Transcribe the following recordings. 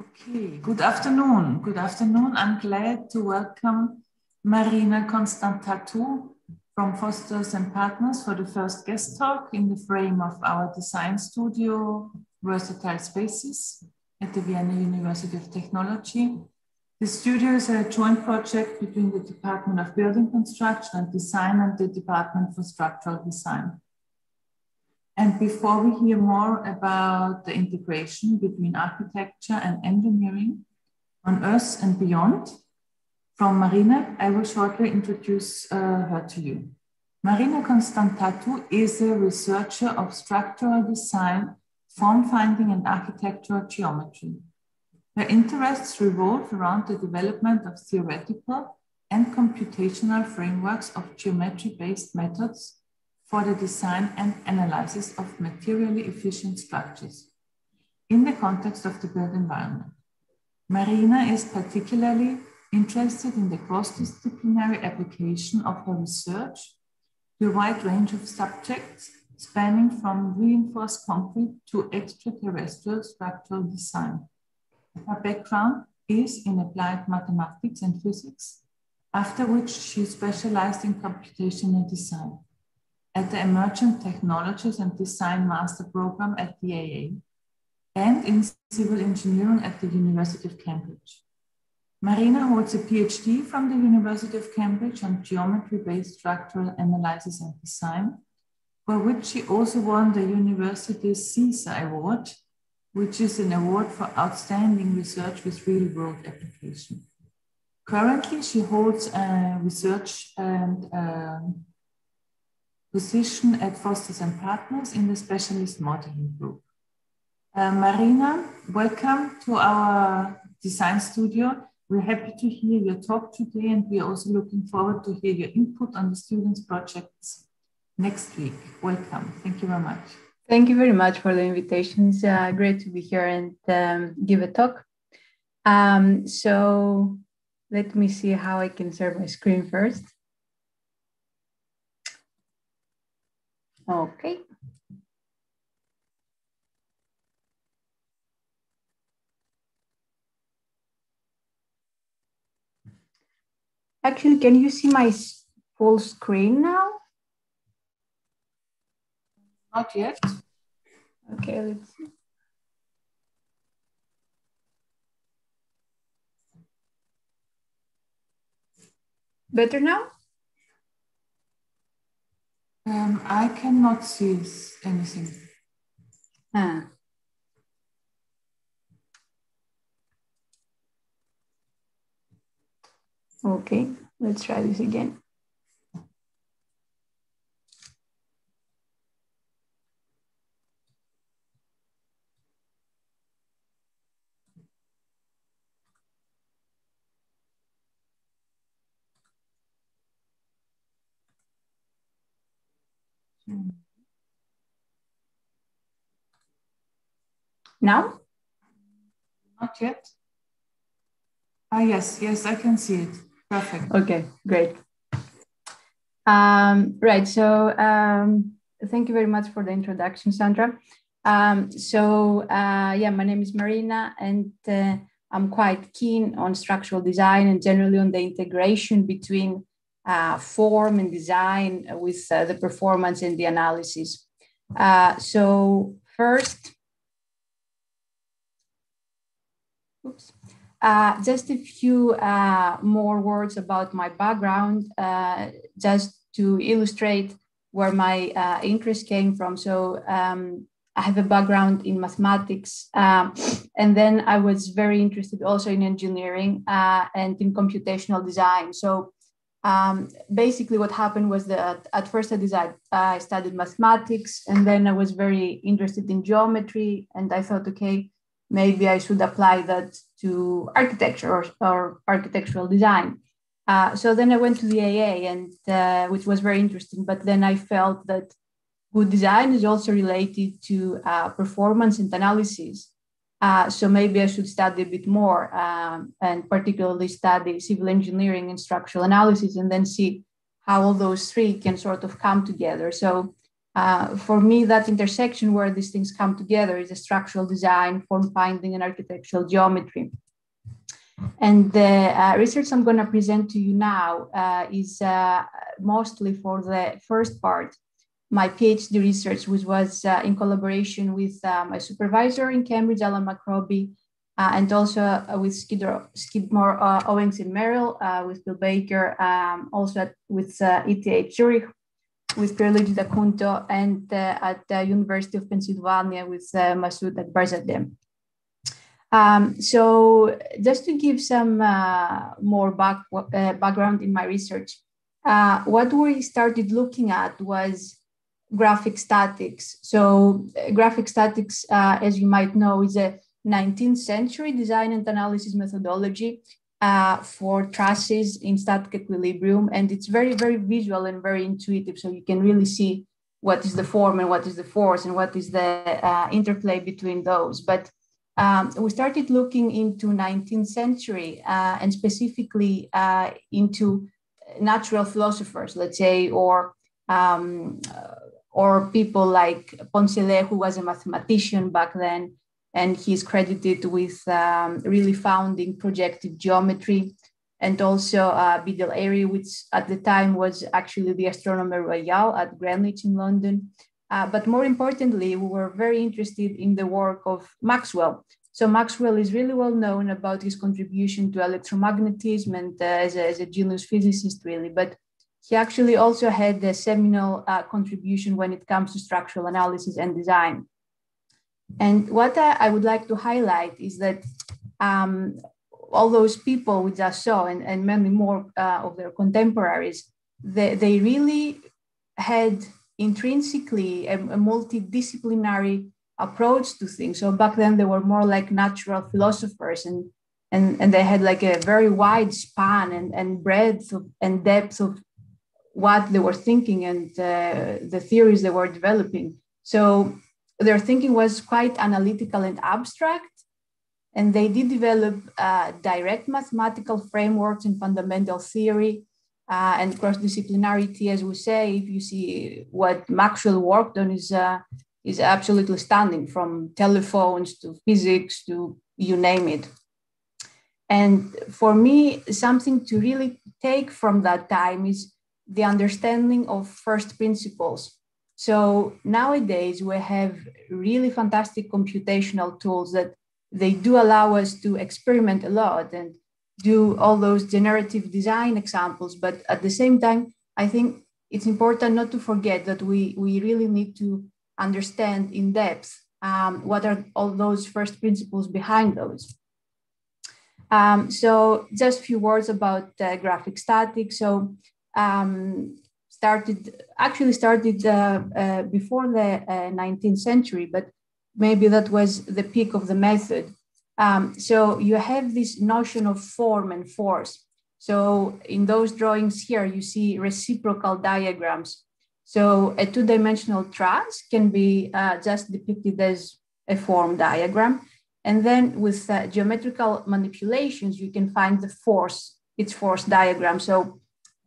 Okay, good afternoon. Good afternoon. I'm glad to welcome Marina Konstantatou from Fosters and Partners for the first guest talk in the frame of our design studio, Versatile Spaces at the Vienna University of Technology. The studio is a joint project between the Department of Building Construction and Design and the Department for Structural Design. And before we hear more about the integration between architecture and engineering on Earth and beyond, from Marina, I will shortly introduce uh, her to you. Marina Konstantatou is a researcher of structural design, form finding, and architectural geometry. Her interests revolve around the development of theoretical and computational frameworks of geometry based methods for the design and analysis of materially efficient structures in the context of the built environment. Marina is particularly interested in the cross-disciplinary application of her research to a wide range of subjects spanning from reinforced concrete to extraterrestrial structural design. Her background is in applied mathematics and physics, after which she specialized in computational design at the Emergent Technologies and Design Master Program at the AA and in civil engineering at the University of Cambridge. Marina holds a PhD from the University of Cambridge on geometry-based structural analysis and design, for which she also won the university's CESA Award, which is an award for outstanding research with real-world application. Currently, she holds a research and um, position at Fosters and Partners in the specialist modeling group. Uh, Marina, welcome to our design studio. We're happy to hear your talk today, and we're also looking forward to hear your input on the students' projects next week. Welcome. Thank you very much. Thank you very much for the invitation. It's uh, great to be here and um, give a talk. Um, so let me see how I can share my screen first. Okay. Actually, can you see my full screen now? Not yet. Okay, let's see. Better now? Um, I cannot see anything. Ah. Okay, let's try this again. Now? Not yet. Ah, yes, yes, I can see it. Perfect. Okay, great. Um, right, so um, thank you very much for the introduction, Sandra. Um, so, uh, yeah, my name is Marina, and uh, I'm quite keen on structural design and generally on the integration between uh, form and design with uh, the performance and the analysis. Uh, so, first, oops. Uh, just a few uh, more words about my background, uh, just to illustrate where my uh, interest came from. So um, I have a background in mathematics, um, and then I was very interested also in engineering uh, and in computational design. So um, basically, what happened was that at first I decided I studied mathematics, and then I was very interested in geometry, and I thought, okay maybe I should apply that to architecture or, or architectural design. Uh, so then I went to the AA, and uh, which was very interesting. But then I felt that good design is also related to uh, performance and analysis. Uh, so maybe I should study a bit more, um, and particularly study civil engineering and structural analysis, and then see how all those three can sort of come together. So Uh, for me, that intersection where these things come together is a structural design, form finding, and architectural geometry. And the uh, research I'm going to present to you now uh, is uh, mostly for the first part, my PhD research, which was uh, in collaboration with uh, my supervisor in Cambridge, Allan McRobie, and also with Skidmore, Owings and Merrill, with Bill Baker, um, also at, with ETH Zurich, with Pierluigi D'Acunto and uh, at the University of Pennsylvania with uh, Masoud Akbarzadeh. Um, so just to give some uh, more back, uh, background in my research, uh, what we started looking at was graphic statics. So uh, graphic statics, as you might know, is a 19th century design and analysis methodology uh, for trusses in static equilibrium. And it's very, very visual and very intuitive. So you can really see what is the form and what is the force and what is the uh, interplay between those. But um, we started looking into 19th century uh, and specifically uh, into natural philosophers, let's say, or um, or people like Poncelet, who was a mathematician back then, and he's credited with um, really founding projective geometry and also uh, Biddell Airy, which at the time was actually the astronomer royal at Greenwich in London. Uh, but more importantly, we were very interested in the work of Maxwell. So Maxwell is really well known about his contribution to electromagnetism and uh, as, a, as, a, genius physicist, really. But he actually also had a seminal uh, contribution when it comes to structural analysis and design. And what I, I would like to highlight is that um, all those people we just saw and, and many more uh, of their contemporaries, they, they really had intrinsically a, a, multidisciplinary approach to things. So back then they were more like natural philosophers and and, and they had like a very wide span and, and breadth of, and depth of what they were thinking and uh, the theories they were developing. So their thinking was quite analytical and abstract. And they did develop uh, direct mathematical frameworks and fundamental theory uh, and cross-disciplinarity, as we say. If you see what Maxwell worked on, is uh, is absolutely stunning, from telephones to physics to you name it. And for me, something to really take from that time is the understanding of first principles so nowadays we have really fantastic computational tools that they do allow us to experiment a lot and do all those generative design examples. But at the same time, I think it's important not to forget that we, we really need to understand in depth um, what are all those first principles behind those. Um, so just a few words about uh, graphic static. So um, started actually started uh, uh, before the 19th uh, century, but maybe that was the peak of the method. Um, so you have this notion of form and force. So in those drawings here, you see reciprocal diagrams. So a two-dimensional truss can be uh, just depicted as a form diagram. And then with uh, geometrical manipulations, you can find the force, its force diagram. So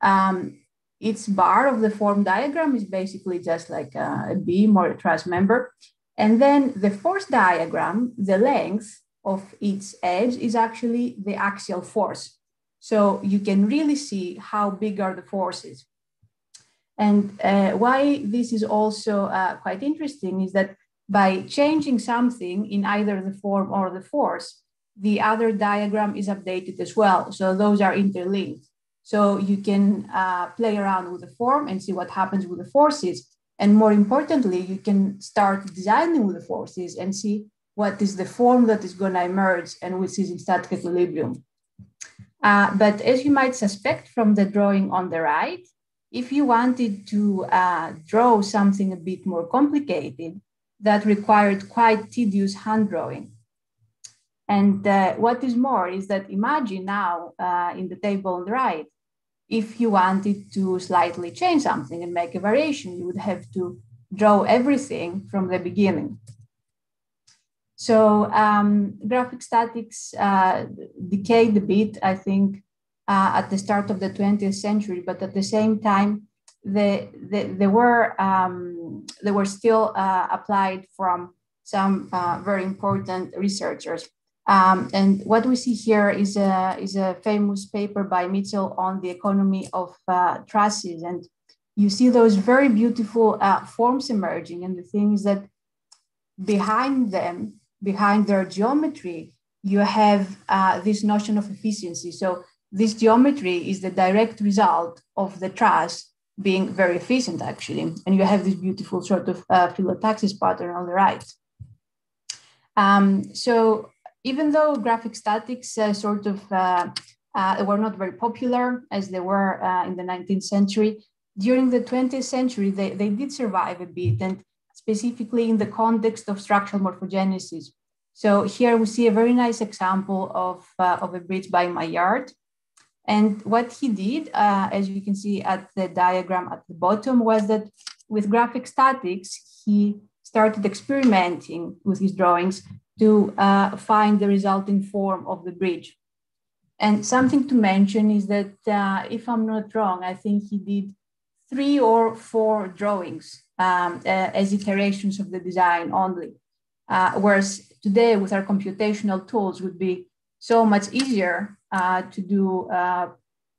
um, its bar of the form diagram is basically just like a beam or a truss member. And then the force diagram, the length of its edge is actually the axial force. So you can really see how big are the forces. And uh, why this is also uh, quite interesting is that by changing something in either the form or the force, the other diagram is updated as well. So those are interlinked. So you can uh, play around with the form and see what happens with the forces. And more importantly, you can start designing with the forces and see what is the form that is going to emerge and which is in static equilibrium. Uh, but as you might suspect from the drawing on the right, if you wanted to uh, draw something a bit more complicated, that required quite tedious hand drawing. And uh, what is more is that imagine now uh, in the table on the right, if you wanted to slightly change something and make a variation, you would have to draw everything from the beginning. So um, graphic statics uh, decayed a bit, I think, uh, at the start of the 20th century, but at the same time, they, they, they were, um, they were still uh, applied from some uh, very important researchers. Um, and what we see here is a, is a famous paper by Michell on the economy of uh, trusses. And you see those very beautiful uh, forms emerging. And the thing is that behind them, behind their geometry, you have uh, this notion of efficiency. So this geometry is the direct result of the truss being very efficient, actually. And you have this beautiful sort of uh, phyllotaxis pattern on the right. Um, so even though graphic statics uh, sort of uh, uh, were not very popular as they were uh, in the 19th century, during the 20th century, they, they did survive a bit, and specifically in the context of structural morphogenesis. So here we see a very nice example of, of a bridge by Maillart. And what he did, as you can see at the diagram at the bottom, was that with graphic statics, he started experimenting with his drawings to uh, find the resulting form of the bridge. And something to mention is that, uh, if I'm not wrong, I think he did three or four drawings um, uh, as iterations of the design only. Uh, whereas today, with our computational tools, would be so much easier uh, to do uh,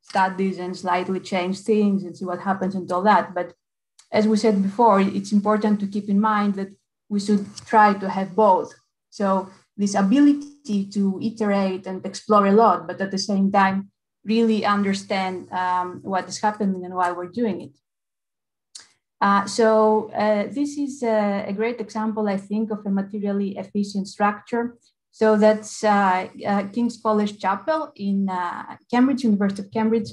studies and slightly change things and see what happens and all that. But as we said before, it's important to keep in mind that we should try to have both. So this ability to iterate and explore a lot, but at the same time, really understand um, what is happening and why we're doing it. Uh, so uh, this is a, a, great example, I think, of a materially efficient structure. So that's uh, uh King's College Chapel in uh, Cambridge, University of Cambridge.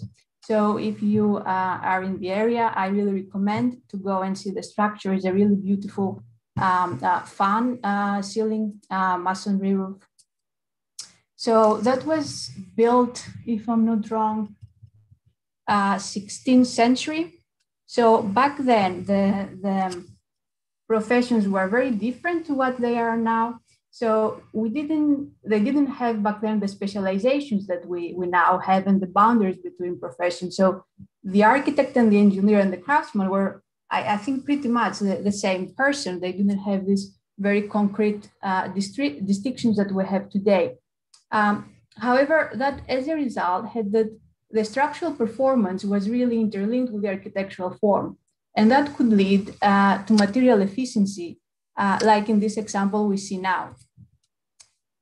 So if you uh, are in the area, I really recommend to go and see the structure. It's a really beautiful, um, uh, fan uh, ceiling uh, masonry roof. So that was built, if I'm not wrong, 16th century. So back then, the, the professions were very different to what they are now. So we didn't, they didn't have back then the specializations that we, we now have and the boundaries between professions. So the architect and the engineer and the craftsman were, I, I think, pretty much the, the, same person. They didn't have these very concrete uh, distinctions that we have today. Um, however, that as a result had that the structural performance was really interlinked with the architectural form. And that could lead uh, to material efficiency, uh, like in this example we see now.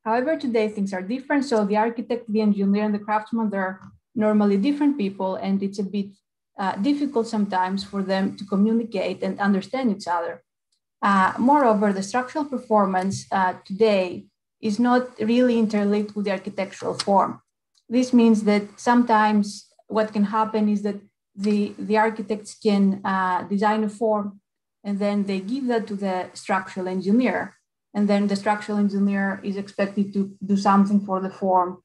However, today things are different. So the architect, the engineer, and the craftsman, they're normally different people, and it's a bit uh, difficult sometimes for them to communicate and understand each other. Uh, moreover, the structural performance uh, today is not really interlinked with the architectural form. This means that sometimes what can happen is that the, the architects can uh, design a form and then they give that to the structural engineer. And then the structural engineer is expected to do something for the form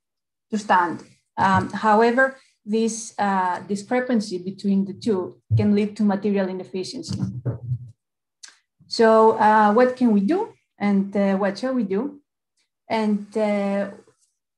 to stand. Um, however, this uh, discrepancy between the two can lead to material inefficiency. So uh, what can we do and uh, what shall we do? And uh,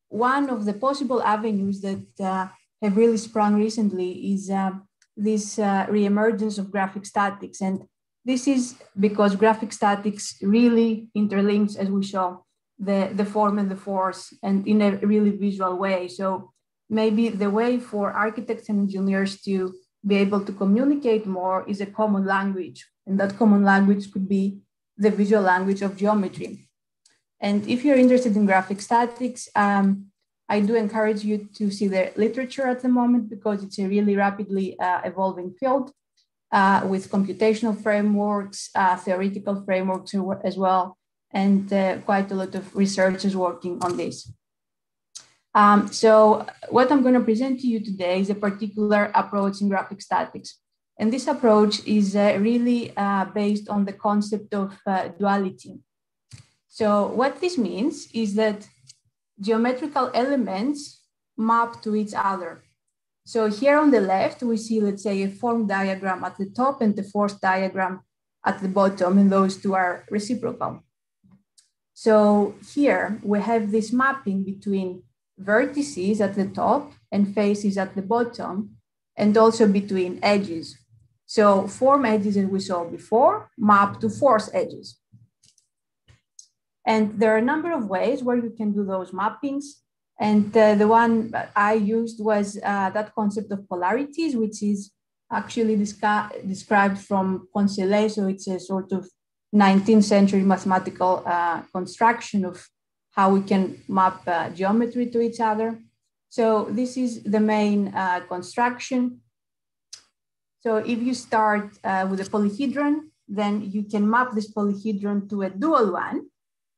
one of the possible avenues that uh, have really sprung recently is uh, this uh, reemergence of graphic statics. And this is because graphic statics really interlinks, as we saw, the, the form and the force, and in a really visual way. So maybe the way for architects and engineers to be able to communicate more is a common language. And that common language could be the visual language of geometry. And if you're interested in graphic statics, um, I do encourage you to see the literature at the moment because it's a really rapidly uh, evolving field uh, with computational frameworks, uh, theoretical frameworks as well, and uh, quite a lot of researchers working on this. Um, so what I'm going to present to you today is a particular approach in graphic statics. And this approach is uh, really uh, based on the concept of duality. So what this means is that geometrical elements map to each other. So here on the left, we see, let's say, a form diagram at the top and the force diagram at the bottom, and those two are reciprocal. So here we have this mapping between vertices at the top and faces at the bottom, and also between edges. So form edges that we saw before map to force edges. And there are a number of ways where you can do those mappings. And uh, the one I used was uh, that concept of polarities, which is actually described from Poncelet. So it's a sort of 19th century mathematical uh, construction of how we can map uh, geometry to each other. So this is the main uh, construction. So if you start uh, with a polyhedron, then you can map this polyhedron to a dual one.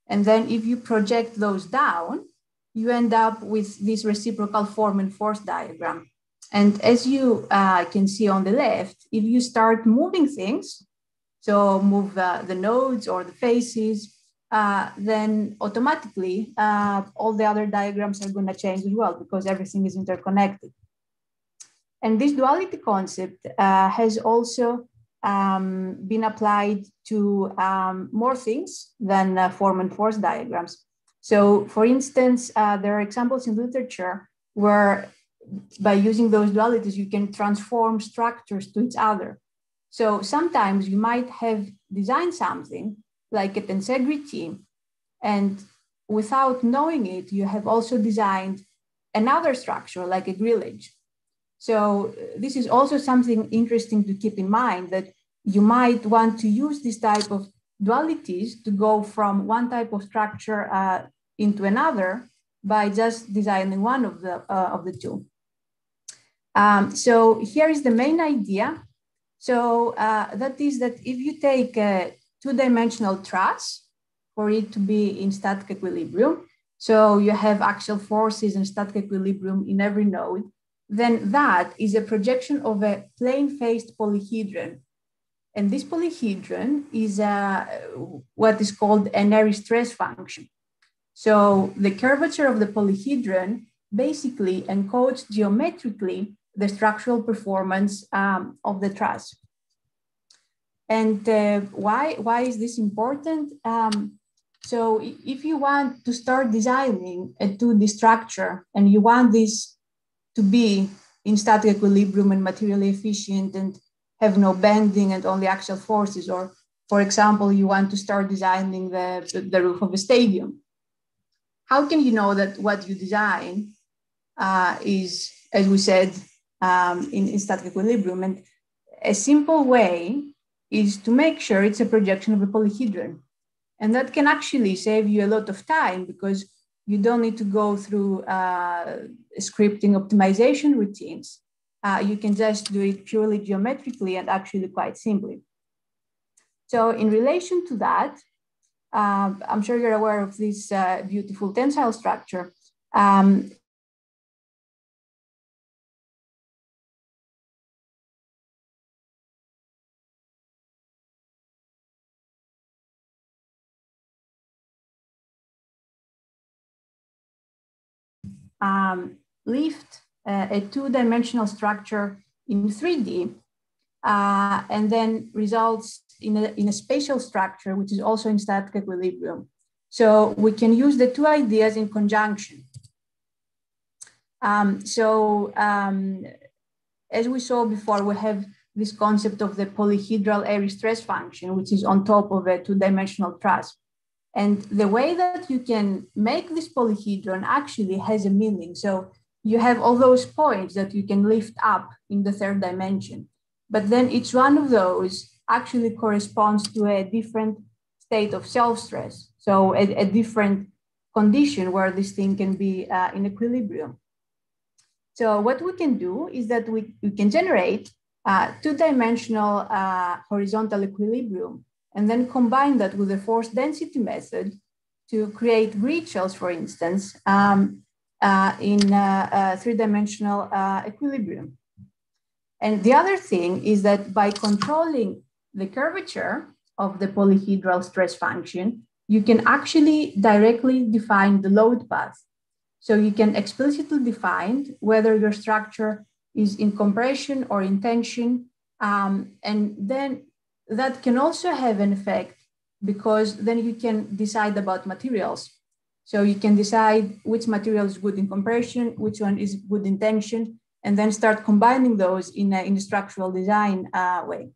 And then if you project those down, you end up with this reciprocal form and force diagram. And as you uh, can see on the left, if you start moving things, so move uh, the nodes or the faces, uh, then automatically uh, all the other diagrams are going to change as well because everything is interconnected. And this duality concept uh, has also um, been applied to um, more things than uh, form and force diagrams. So for instance, uh, there are examples in literature where by using those dualities, you can transform structures to each other. So sometimes you might have designed something like a tensegrity, and without knowing it, you have also designed another structure like a grillage. So this is also something interesting to keep in mind that you might want to use this type of dualities to go from one type of structure uh, into another by just designing one of the, uh, of the two. Um, so here is the main idea. So uh, that is that if you take a two-dimensional truss for it to be in static equilibrium, so you have axial forces and static equilibrium in every node, then that is a projection of a plane-faced polyhedron. And this polyhedron is uh, what is called an Airy stress function. So the curvature of the polyhedron basically encodes geometrically the structural performance um, of the truss. And uh, why, why is this important? Um, so if you want to start designing a 2D structure and you want this to be in static equilibrium and materially efficient and have no bending and only axial forces, or for example, you want to start designing the, the roof of a stadium, how can you know that what you design uh, is, as we said, um, in, in static equilibrium. And a simple way is to make sure it's a projection of a polyhedron. And that can actually save you a lot of time because you don't need to go through uh, scripting optimization routines. Uh, you can just do it purely geometrically and actually quite simply. So in relation to that, uh, I'm sure you're aware of this uh, beautiful tensile structure. Um, um, lift uh, a two-dimensional structure in 3D uh, and then results in a, in a spatial structure, which is also in static equilibrium. So we can use the two ideas in conjunction. Um, so um, as we saw before, we have this concept of the polyhedral Airy stress function, which is on top of a two-dimensional truss. And the way that you can make this polyhedron actually has a meaning. So you have all those points that you can lift up in the third dimension. But then each one of those actually corresponds to a different state of self-stress. So a, a, different condition where this thing can be uh, in equilibrium. So what we can do is that we, we can generate uh, two-dimensional uh, horizontal equilibrium and then combine that with the force density method to create grid shells, for instance, um, uh, in uh, uh, three-dimensional uh, equilibrium. And the other thing is that by controlling the curvature of the polyhedral stress function, you can actually directly define the load path. So you can explicitly define whether your structure is in compression or in tension. Um, and then that can also have an effect because then you can decide about materials. So you can decide which material is good in compression, which one is good in tension, and then start combining those in a, in a structural design uh, way.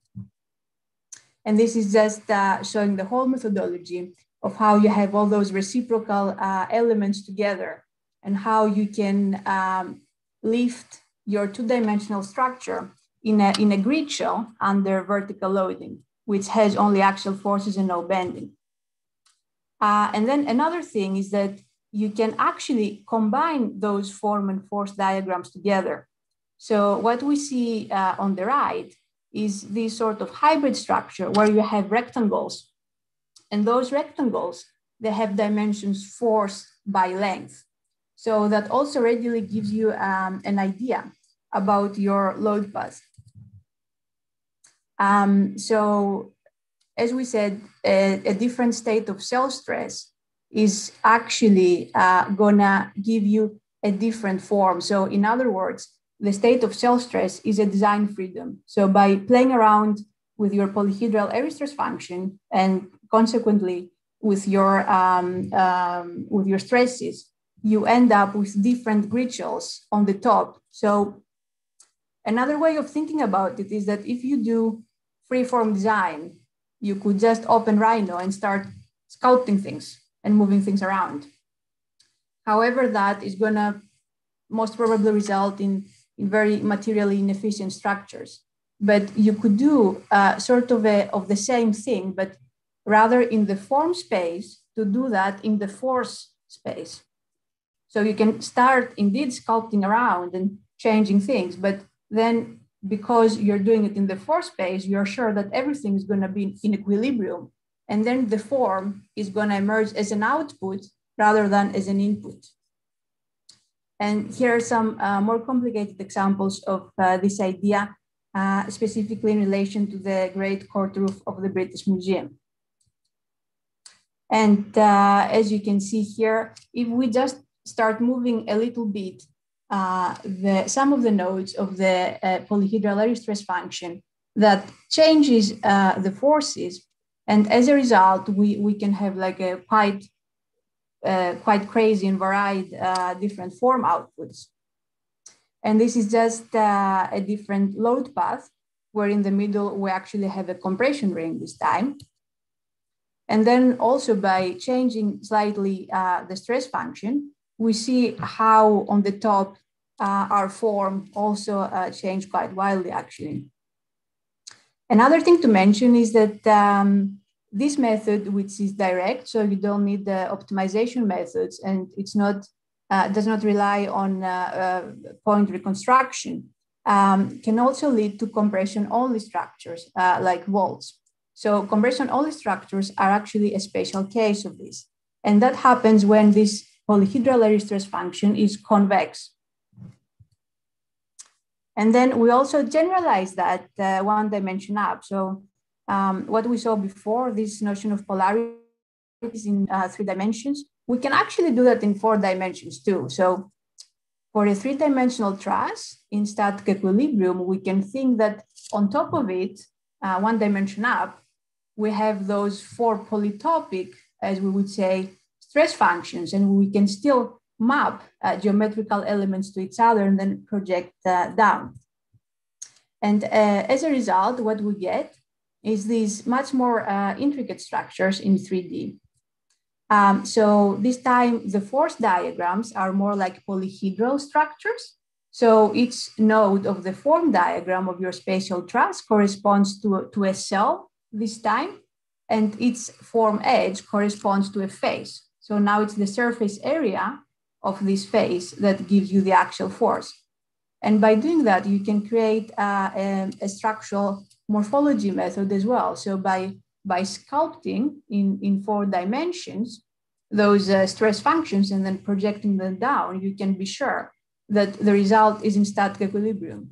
And this is just uh, showing the whole methodology of how you have all those reciprocal uh, elements together and how you can um, lift your two-dimensional structure in a, in a grid shell under vertical loading, which has only axial forces and no bending. Uh, and then another thing is that you can actually combine those form and force diagrams together. So what we see uh, on the right is this sort of hybrid structure where you have rectangles. And those rectangles, they have dimensions force by length. So that also readily gives you um, an idea about your load path. Um, so as we said, a, a, different state of self-stress is actually uh, gonna give you a different form. So in other words, the state of self-stress is a design freedom. So by playing around with your polyhedral Airy stress function and consequently with your um, um, with your stresses, you end up with different grid on the top. So another way of thinking about it is that if you do freeform design, you could just open Rhino and start sculpting things and moving things around. However, that is gonna most probably result in in very materially inefficient structures. But you could do uh, sort of a, of the same thing, but rather in the form space to do that in the force space. So you can start indeed sculpting around and changing things, but then because you're doing it in the force space, you're sure that everything is going to be in equilibrium. And then the form is going to emerge as an output rather than as an input. And here are some uh, more complicated examples of uh, this idea, uh, specifically in relation to the great court roof of the British Museum. And uh, as you can see here, if we just start moving a little bit, uh, the, some of the nodes of the uh, polyhedral Airy stress function that changes the forces. And as a result, we, we can have like a quite uh, quite crazy and varied uh, different form outputs. And this is just uh, a different load path where in the middle we actually have a compression ring this time. And then also by changing slightly uh, the stress function, we see how on the top uh, our form also uh, changed quite wildly actually. Another thing to mention is that um, this method, which is direct, so you don't need the optimization methods, and it's not uh, does not rely on uh, uh, point reconstruction, um, can also lead to compression-only structures uh, like walls. So compression-only structures are actually a special case of this, and that happens when this polyhedral Airy stress function is convex. And then we also generalize that uh, one dimension up. So um, what we saw before, this notion of polarities in uh, three dimensions, we can actually do that in four dimensions too. So for a three-dimensional truss in static equilibrium, we can think that on top of it, uh, one dimension up, we have those four polytopic, as we would say, stress functions, and we can still map uh, geometrical elements to each other and then project uh, down. And uh, as a result, what we get is these much more uh, intricate structures in 3D. Um, so this time the force diagrams are more like polyhedral structures. So each node of the form diagram of your spatial truss corresponds to, to a cell this time, and its form edge corresponds to a face. So now it's the surface area of this face that gives you the axial force. And by doing that, you can create uh, a, a structural morphology method as well. So by, by sculpting in, in four dimensions, those uh, stress functions and then projecting them down, you can be sure that the result is in static equilibrium.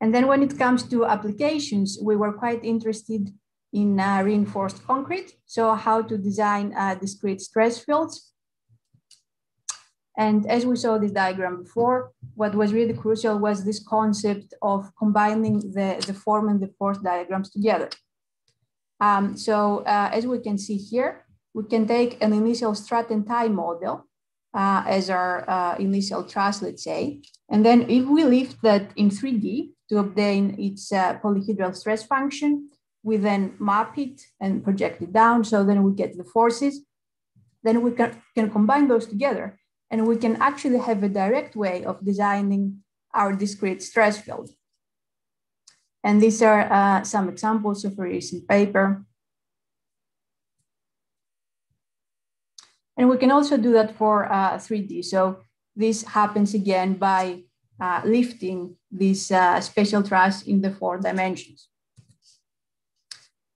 And then when it comes to applications, we were quite interested in uh, reinforced concrete. So how to design uh, discrete stress fields. And as we saw this diagram before, what was really crucial was this concept of combining the, the form and the force diagrams together. Um, so uh, as we can see here, we can take an initial strut and tie model uh, as our uh, initial truss, let's say. And then if we lift that in 3D to obtain its uh, polyhedral stress function, we then map it and project it down. So then we get the forces. Then we can, can combine those together and we can actually have a direct way of designing our discrete stress field. And these are uh, some examples of a recent paper. And we can also do that for uh, 3D. So this happens again by uh, lifting this uh, spatial truss in the four dimensions.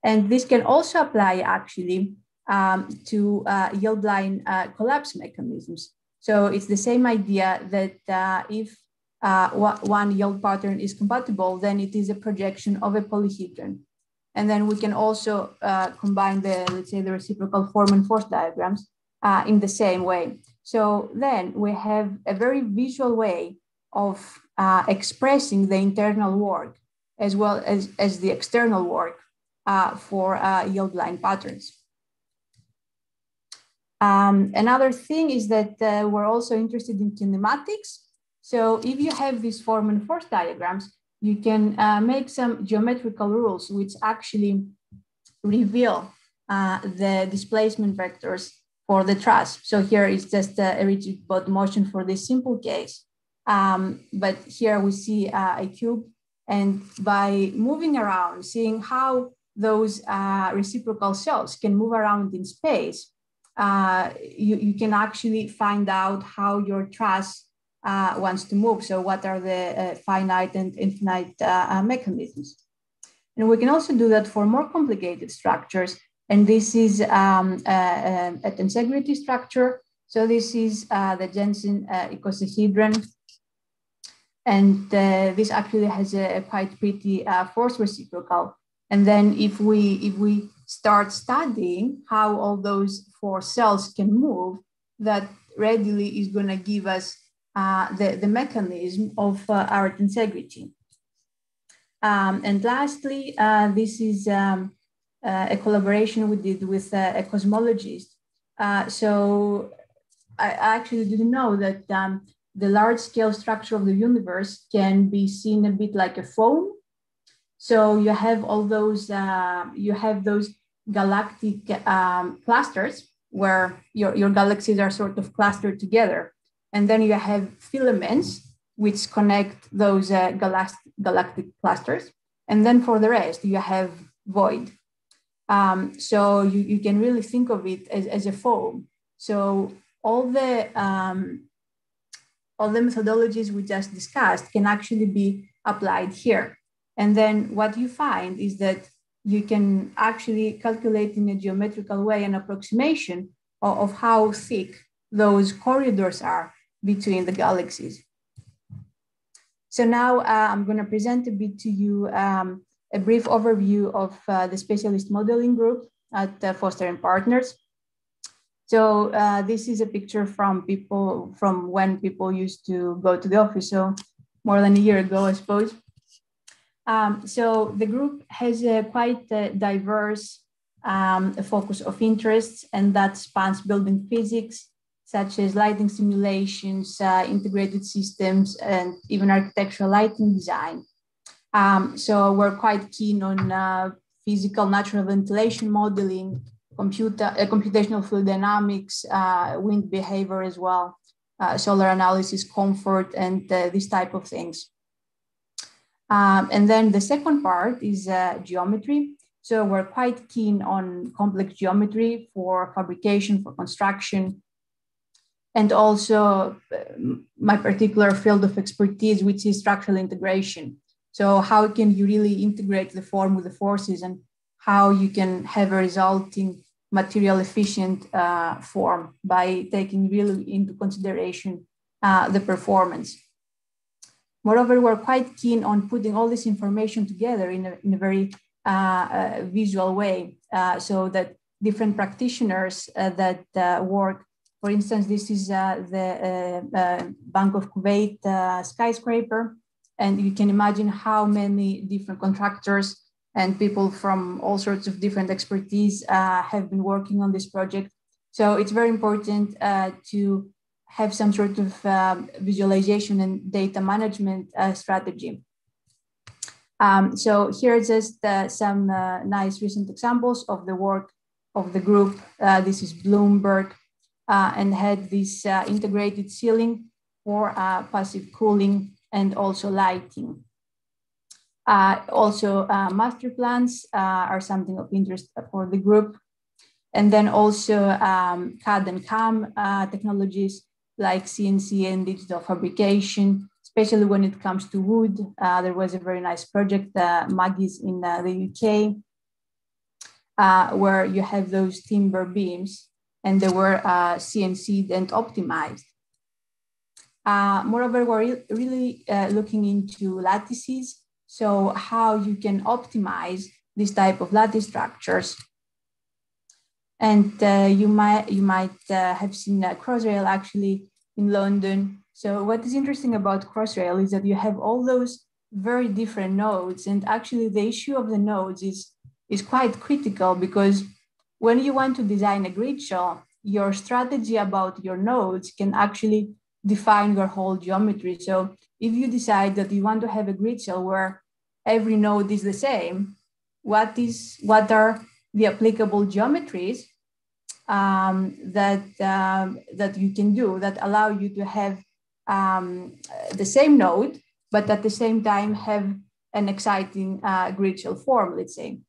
And this can also apply actually um, to uh, yield line uh, collapse mechanisms. So it's the same idea that uh, if uh, one yield pattern is compatible, then it is a projection of a polyhedron. And then we can also uh, combine the, let's say, the reciprocal form and force diagrams in the same way. So then we have a very visual way of uh, expressing the internal work as well as, as the external work uh, for uh, yield line patterns. Um, another thing is that we're also interested in kinematics so if you have these form and force diagrams, you can uh, make some geometrical rules which actually reveal uh, the displacement vectors for the truss. So here is just a rigid body motion for this simple case. Um, but here we see uh, a cube and by moving around, seeing how those uh, reciprocal cells can move around in space, uh, you, you can actually find out how your truss uh, wants to move. So what are the uh, finite and infinite uh, uh, mechanisms? And we can also do that for more complicated structures. And this is um, uh, a tensegrity structure. So this is the Jessen icosahedron. And this actually has a, a quite pretty force reciprocal. And then if we, if we start studying how all those four cells can move, that readily is going to give us uh, the, the mechanism of uh, our integrity. Um, and lastly, uh, this is um, uh, a collaboration we did with uh, a cosmologist. Uh, so I actually didn't know that um, the large scale structure of the universe can be seen a bit like a foam. So you have all those, you have those galactic um, clusters where your, your galaxies are sort of clustered together. And then you have filaments, which connect those uh, galactic, galactic clusters. And then for the rest, you have void. Um, so you, you can really think of it as, as a foam. So all the um, all the methodologies we just discussed can actually be applied here. And then what you find is that you can actually calculate in a geometrical way an approximation of, of how thick those corridors are between the galaxies. So now uh, I'm going to present a bit to you um, a brief overview of uh, the specialist modeling group at uh, Foster and Partners. So uh, this is a picture from people from when people used to go to the office. So more than a year ago, I suppose. Um, so the group has a quite a diverse um, focus of interests, and that spans building physics, such as lighting simulations, uh, integrated systems, and even architectural lighting design. Um, so we're quite keen on uh, physical natural ventilation modeling, computer, uh, computational fluid dynamics, uh, wind behavior as well, uh, solar analysis, comfort, and uh, these type of things. Um, and then the second part is geometry. So we're quite keen on complex geometry for fabrication, for construction, and also uh, my particular field of expertise, which is structural integration. So how can you really integrate the form with the forces and how you can have a resulting material efficient uh, form by taking really into consideration uh, the performance. Moreover, we're quite keen on putting all this information together in a, in a very uh, uh visual way uh, so that different practitioners that work for instance, this is uh, the uh, uh, Bank of Kuwait skyscraper. And you can imagine how many different contractors and people from all sorts of different expertise have been working on this project. So it's very important to have some sort of uh, visualization and data management uh, strategy. Um, so here are just uh, some uh, nice recent examples of the work of the group. Uh, this is Bloomberg uh, and had this integrated ceiling for passive cooling and also lighting. also, master plans are something of interest for the group. And then also um, CAD and CAM technologies like CNC and digital fabrication, especially when it comes to wood. Uh, there was a very nice project, uh, Maggie's in uh, the UK, uh, where you have those timber beams and they were uh, CNC'd and optimized. Uh, moreover, we're really looking into lattices, so how you can optimize this type of lattice structures. And uh, you might you might uh, have seen Crossrail actually in London so what is interesting about Crossrail is that you have all those very different nodes. And actually the issue of the nodes is, is quite critical because when you want to design a grid shell, your strategy about your nodes can actually define your whole geometry. So if you decide that you want to have a grid shell where every node is the same, what is what are the applicable geometries um, that um, that you can do that allow you to have um, the same node, but at the same time have an exciting uh, grid shell form, let's say.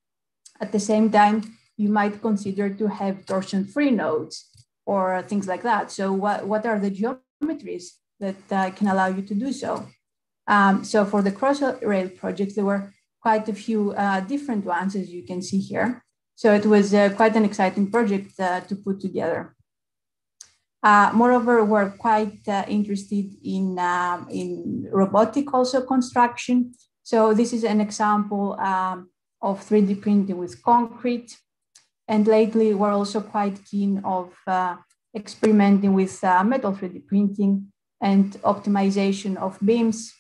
At the same time, you might consider to have torsion-free nodes or things like that. So what, what are the geometries that uh, can allow you to do so? Um, so for the Crossrail project, there were quite a few uh, different ones, as you can see here. So it was uh, quite an exciting project uh, to put together. Uh, moreover, we're quite uh, interested in, uh, in robotic also construction. So this is an example um, of 3D printing with concrete. And lately, we're also quite keen of uh, experimenting with uh, metal 3D printing and optimization of beams.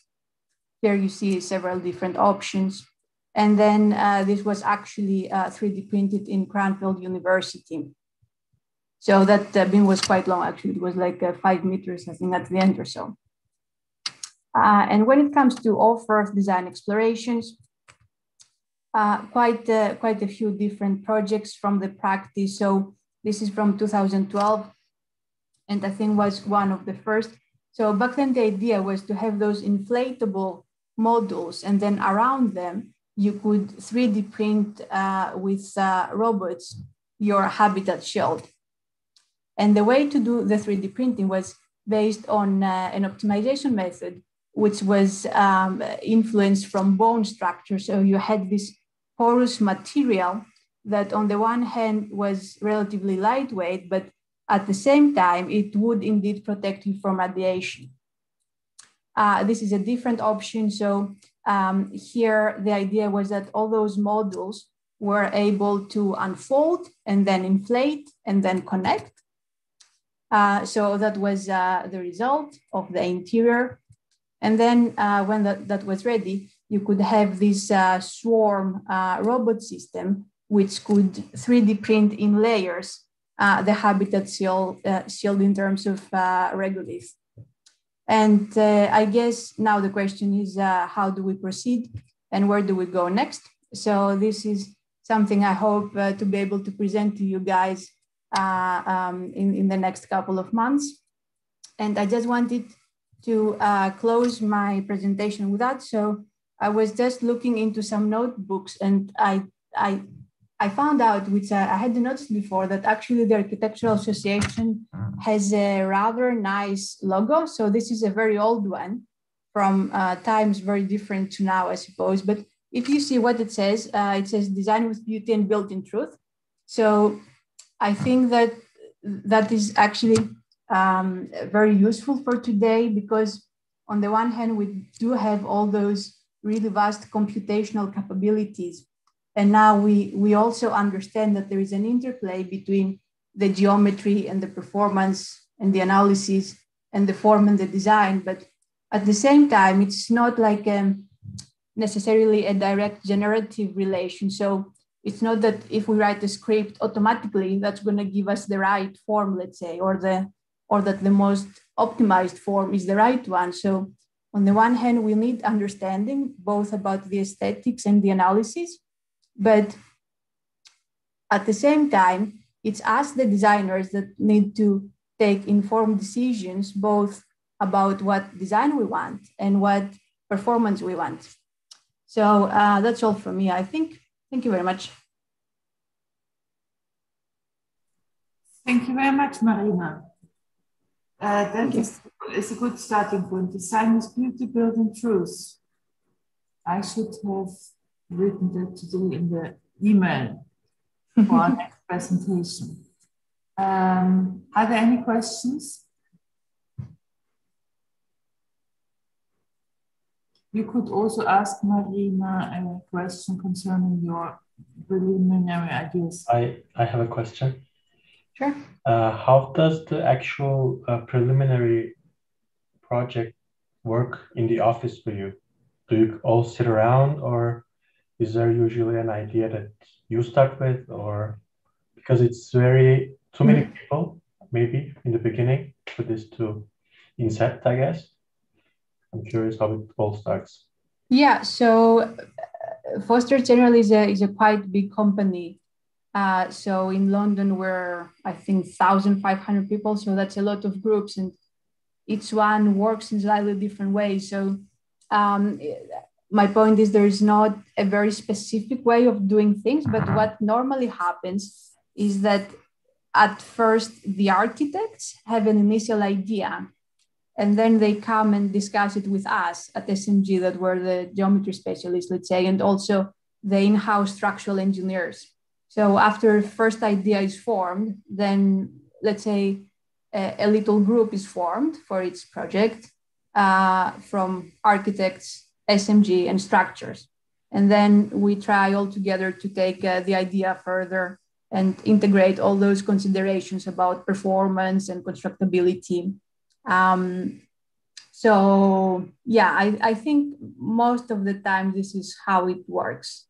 Here you see several different options. And then uh, this was actually 3D printed in Cranfield University. So that uh, beam was quite long, actually. It was like uh, five meters, I think, at the end or so. Uh, and when it comes to off-Earth design explorations, uh, quite, uh, quite a few different projects from the practice. So this is from 2012, and I think was one of the first. So back then the idea was to have those inflatable modules, and then around them, you could 3D print uh, with robots your habitat shield. And the way to do the 3D printing was based on uh, an optimization method, which was um, influenced from bone structure. So you had this porous material that, on the one hand, was relatively lightweight, but at the same time, it would indeed protect you from radiation. Uh, this is a different option. So um, here, the idea was that all those modules were able to unfold and then inflate and then connect. Uh, so that was uh, the result of the interior. And then uh, when that, that was ready, you could have this uh, swarm uh, robot system, which could 3D print in layers the habitat shield, shield in terms of regolith. And I guess now the question is, how do we proceed and where do we go next? So this is something I hope to be able to present to you guys uh, um, in, in the next couple of months. And I just wanted to uh, close my presentation with that. So I was just looking into some notebooks and I, I, I found out, which I, I had noticed before, that actually the Architectural Association has a rather nice logo. So this is a very old one from uh, times very different to now, I suppose. But if you see what it says, uh, it says design with beauty and built in truth. So I think that that is actually um, very useful for today because on the one hand, we do have all those really vast computational capabilities. And now we, we also understand that there is an interplay between the geometry and the performance and the analysis and the form and the design. But at the same time, it's not like um, necessarily a direct generative relation. So it's not that if we write a script automatically that's going to give us the right form let's say or the or that the most optimized form is the right one. So on the one hand, we need understanding both about the aesthetics and the analysis, but at the same time, it's us, the designers, that need to take informed decisions both about what design we want and what performance we want. So uh, that's all from me, I think. Thank you very much. Thank you very much, Marina. Uh, that is, is, a good starting point. Design is beauty building truth. I should have written that today in the email for our next presentation. Um, are there any questions? You could also ask Marina a question concerning your preliminary ideas. I, I have a question. Sure. Uh, how does the actual uh, preliminary project work in the office for you? Do you all sit around, or is there usually an idea that you start with, or because it's very too many mm-hmm. people, maybe in the beginning for this to incept, I guess. I'm curious how it all starts. Yeah, so Foster General is a is a quite big company uh, so in London, we're, I think, 1,500 people. So that's a lot of groups, and each one works in slightly different ways. So um, my point is there is not a very specific way of doing things, but what normally happens is that at first the architects have an initial idea and then they come and discuss it with us at SMG that were the geometry specialists, let's say, and also the in-house structural engineers. So after first idea is formed, then let's say a, a little group is formed for its project uh, from architects, SMG, and structures. And then we try all together to take uh, the idea further and integrate all those considerations about performance and constructability. Um, so yeah, I, I think most of the time this is how it works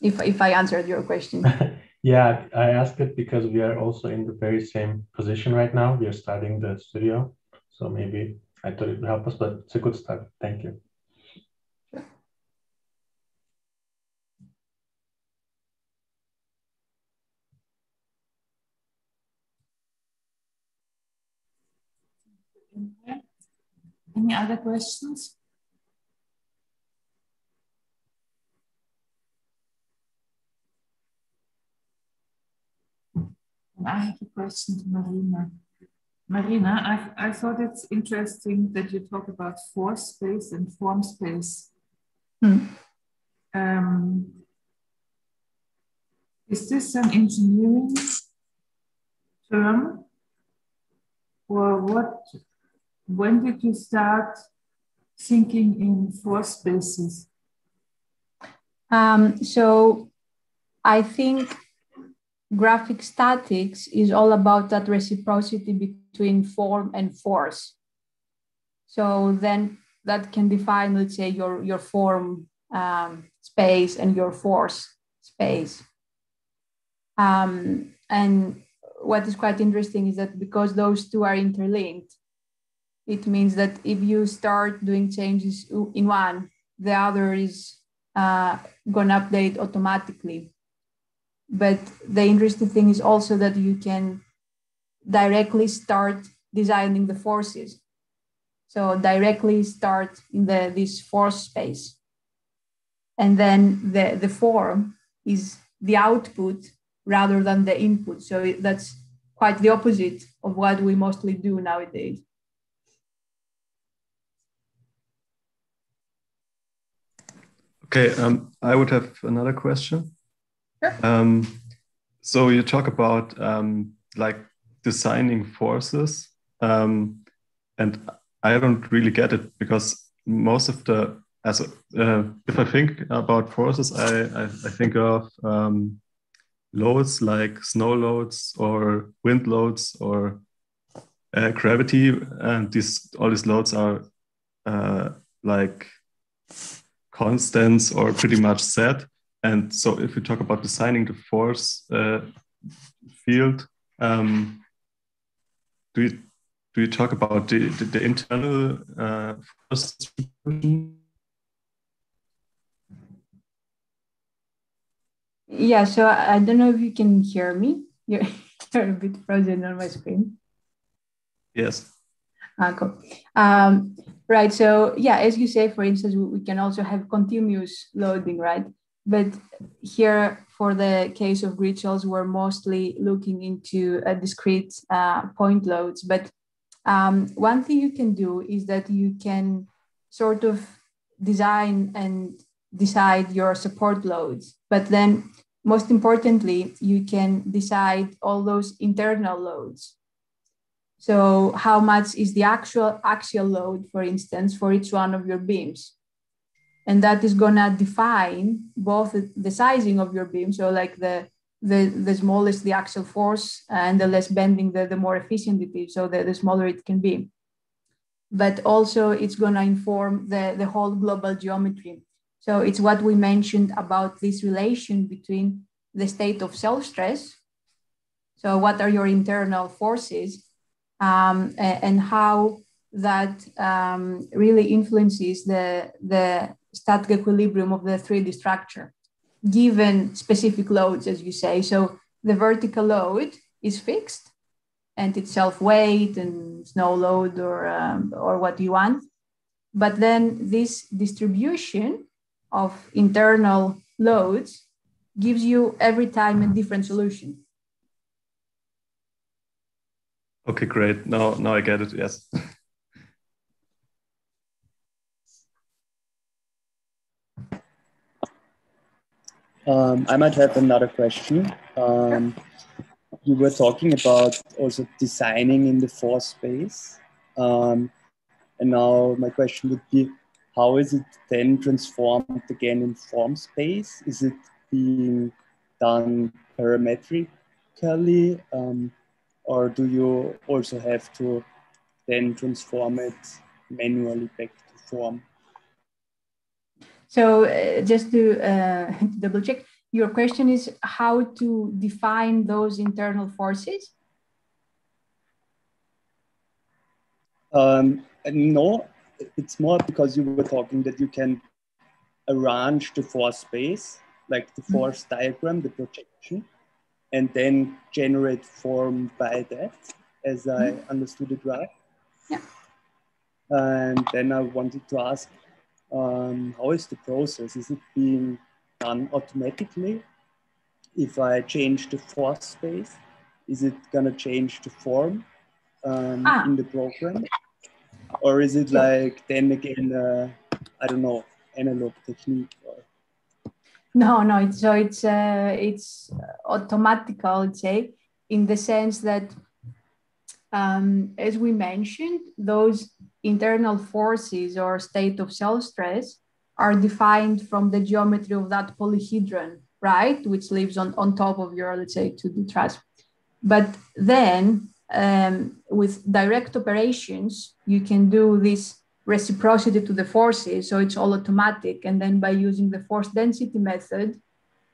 if if I answered your question. yeah, I asked it because we are also in the very same position right now. We are starting the studio, so maybe I thought it would help us, but it's a good start. Thank you. Any other questions? I have a question to Marina. Marina, I, I thought it's interesting that you talk about force space and form space. Hmm. Um, is this an engineering term? Or what, when did you start thinking in force spaces? Um, so I think graphic statics is all about that reciprocity between form and force. So then that can define, let's say, your, your form um, space and your force space. Um, and what is quite interesting is that because those two are interlinked, it means that if you start doing changes in one, the other is uh, going to update automatically. But the interesting thing is also that you can directly start designing the forces. So directly start in the this force space. And then the, the form is the output rather than the input. So that's quite the opposite of what we mostly do nowadays. Okay, um, I would have another question. Sure. Um, so you talk about um, like designing forces, um, and I don't really get it because most of the as uh, if I think about forces, I I, I think of um, loads like snow loads or wind loads or uh, gravity, and these all these loads are uh, like constants or pretty much set. And so, if we talk about designing the force uh, field, um, do you do you talk about the, the, the internal uh, force distribution? Yeah, so I don't know if you can hear me. You're, you're a bit frozen on my screen. Yes. Ah, cool. Um, right. So yeah, as you say, for instance, we, can also have continuous loading, right? But here, for the case of grid we're mostly looking into a discrete uh, point loads. But um, one thing you can do is that you can sort of design and decide your support loads. But then, most importantly, you can decide all those internal loads. So, how much is the actual axial load, for instance, for each one of your beams? And that is to define both the sizing of your beam. So, like the the, the smallest the axial force and the less bending, the, the more efficient it is. So, the, the smaller it can be. But also, it's to inform the, the whole global geometry. So, it's what we mentioned about this relation between the state of self stress. So, what are your internal forces? Um, and how that um, really influences the, the static equilibrium of the 3D structure, given specific loads, as you say. So the vertical load is fixed and it's self-weight and snow load or, um, or what you want. But then this distribution of internal loads gives you every time a different solution. Okay, great. Now, now I get it. Yes. Um, I might have another question. Um, you were talking about also designing in the force space. Um, and now my question would be, how is it then transformed again in form space? Is it being done parametrically? Or do you also have to then transform it manually back to form? So uh, just to uh, double check, your question is how to define those internal forces? Um, no, it's more because you were talking that you can arrange the force space, like the mm-hmm. force mm -hmm. diagram, the projection, and then generate form by that, as I mm-hmm. understood it right. Yeah. And then I wanted to ask, um, how is the process? Is it being done automatically? If I change the force space, is it gonna change the form um, ah. in the program? Or is it like then again, uh, I don't know, analog technique? Or no, no. It's, so it's uh, it's automatic, I would say, in the sense that, um, as we mentioned, those internal forces or state of self stress are defined from the geometry of that polyhedron, right, which lives on on top of your, let's say, 2D truss. But then, um, with direct operations, you can do this reciprocity to the forces, so it's all automatic. And then by using the force density method,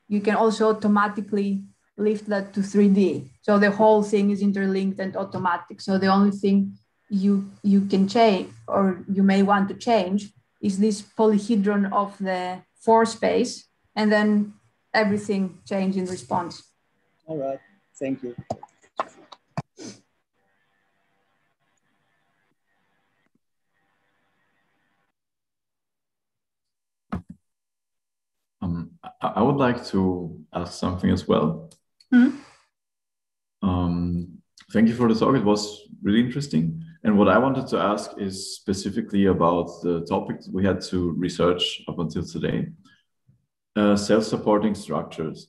you can also automatically lift that to 3D. So the whole thing is interlinked and automatic. So the only thing you you can change or you may want to change is this polyhedron of the force space, and then everything change in response. All right, thank you. I would like to ask something as well. Mm-hmm. Um, thank you for the talk. It was really interesting. And what I wanted to ask is specifically about the topic we had to research up until today uh, self supporting structures.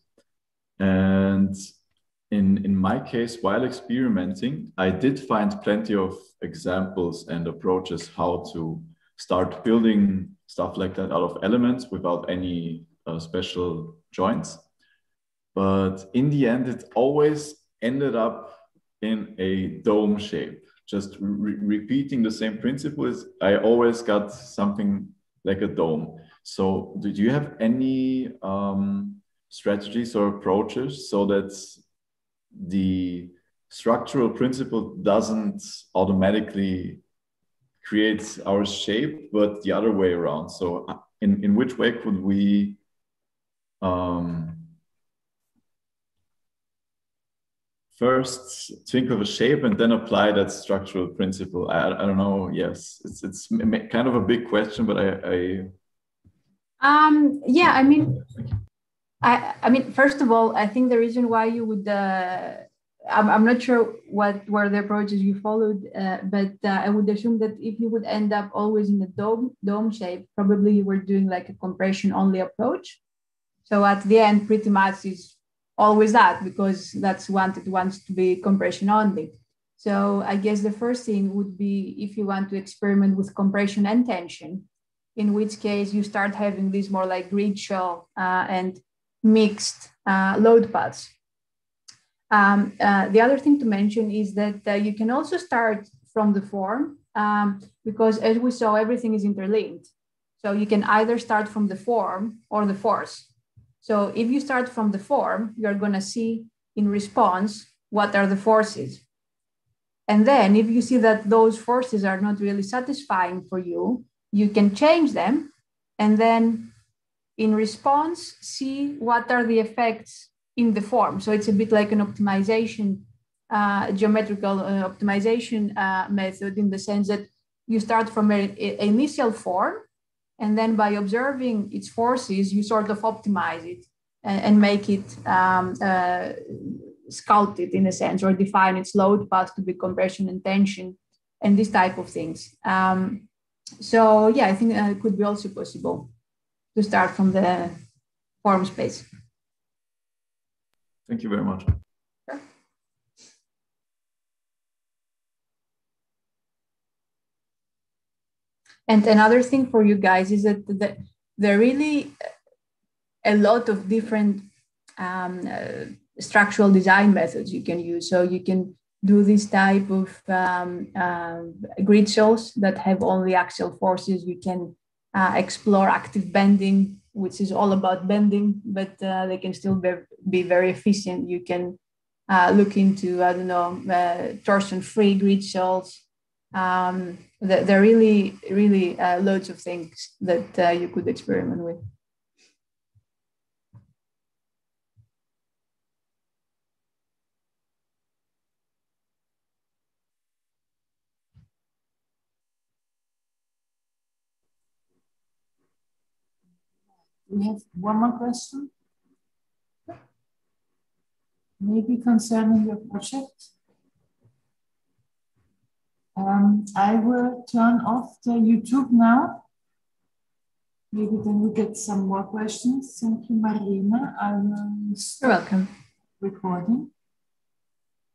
And in, in my case, while experimenting, I did find plenty of examples and approaches how to start building stuff like that out of elements without any uh, special joints. But in the end, it always ended up in a dome shape. Just re repeating the same principles, I always got something like a dome. So, do you have any um, strategies or approaches so that the structural principle doesn't automatically create our shape, but the other way around. So, uh, in, in which way could we um, first think of a shape and then apply that structural principle? I, I don't know. Yes, it's it's kind of a big question, but I, I um, yeah, I mean, I, I mean, first of all, I think the reason why you would, uh, I'm, I'm not sure what were the approaches you followed, uh, but uh, I would assume that if you would end up always in the dome dome shape, probably you were doing like a compression only approach. So at the end, pretty much is always that because that's wanted wants to be compression only. So I guess the first thing would be if you want to experiment with compression and tension, in which case you start having these more like grid shell uh, and mixed uh, load paths. Um, uh, the other thing to mention is that uh, you can also start from the form um, because as we saw, everything is interlinked. So you can either start from the form or the force. So if you start from the form, you're going to see in response what are the forces. And then if you see that those forces are not really satisfying for you, you can change them and then in response see what are the effects in the form so it's a bit like an optimization uh, geometrical uh, optimization uh, method in the sense that you start from an initial form and then by observing its forces you sort of optimize it and, and make it um, uh, sculpt it in a sense or define its load path to be compression and tension and this type of things um, so yeah, I think uh, it could be also possible to start from the form space. Thank you very much. And another thing for you guys is that the, there are really a lot of different um, uh, structural design methods you can use. So you can do this type of um, uh, grid shells that have only axial forces. You can uh, explore active bending, which is all about bending, but uh, they can still be, be very efficient. You can uh, look into, I don't know, uh, torsion-free grid shells. Um, there are really, really uh, loads of things that you could experiment with. We have one more question. Maybe concerning your project. Um, I will turn off the YouTube now. Maybe then we get some more questions. Thank you, Marina. I will You're welcome. Recording.